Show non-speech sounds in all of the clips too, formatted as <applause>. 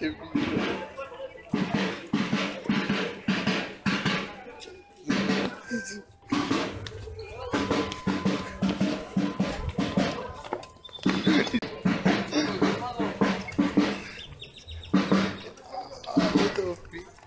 teve. Muito <laughs>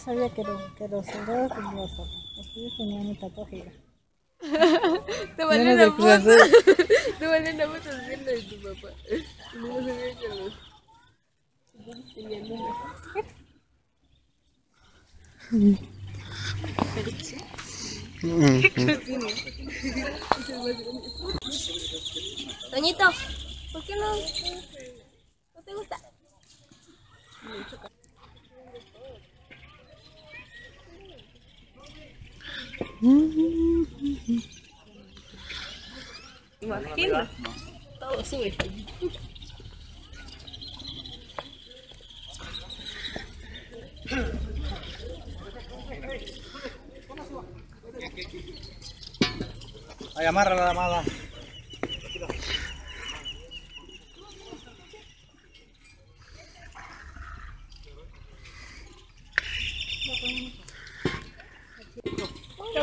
Sabía que, los, que los soldados tenían los ojos. Los tuyos tenían mi tatuaje. <laughs> Te Menos una foto. <laughs> Te mandé una foto haciendo de tu papá. <laughs> No sabía que los. tenían. Toñito, ¿por qué no? ¿No te gusta? Imagina. Todo sube. Ahí amarra la amada.